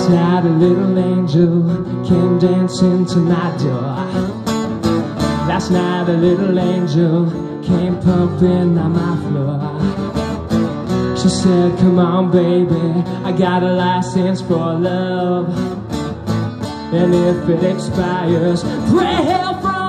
Last night a little angel came dancing to my door. Last night a little angel came pumping on my floor. She said, come on baby, I got a license for love. And if it expires, pray hell from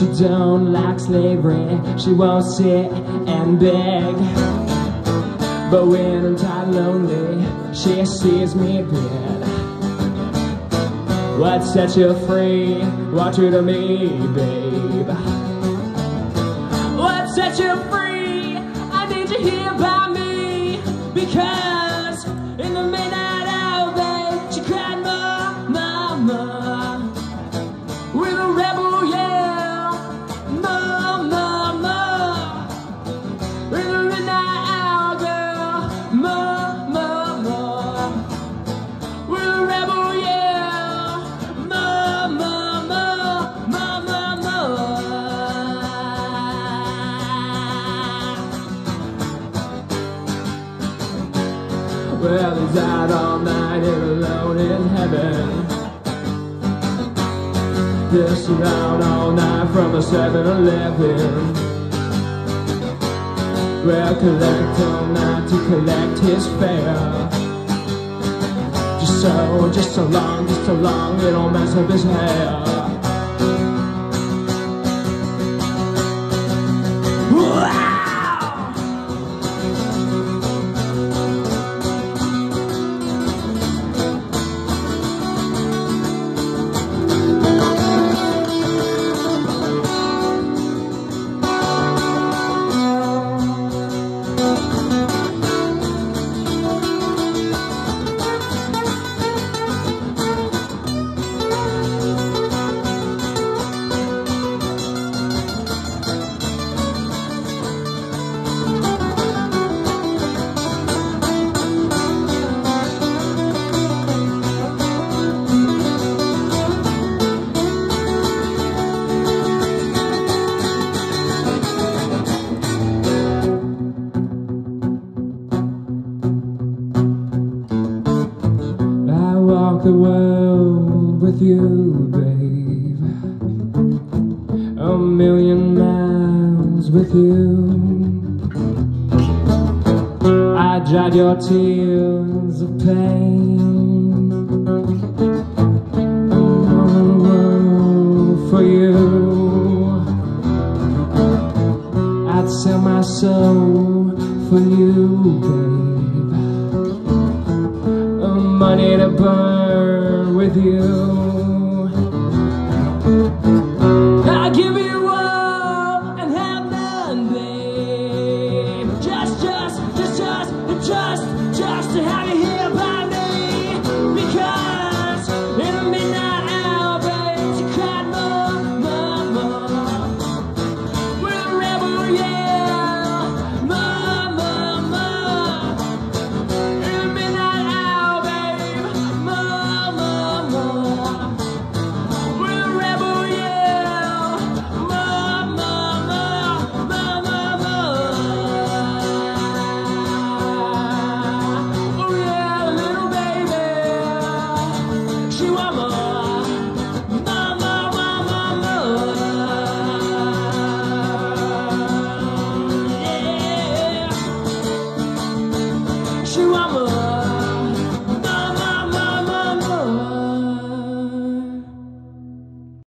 She don't like slavery, she won't sit and beg. But when I'm tired lonely, she sees me bed. What sets you free? What you to me, babe? What sets you free? I need you here by me because Well, he's out all night and alone in heaven. This around all night from a 7-Eleven Well, collect all night to collect his fare. Just so, just so long, just so long, it don't mess up his hair walk the world with you, babe. A million miles with you. I dried your tears of pain. For you. I'd sell my soul for you, babe money to burn with you.